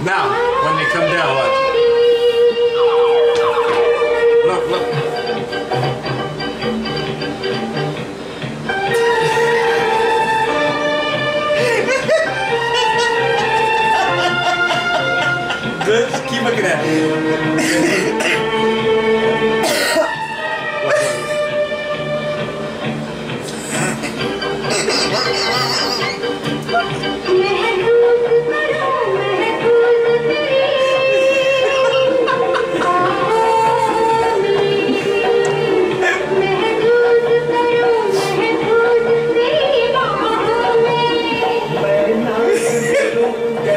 Now, when they come down, watch. Look, look. Just keep looking at it.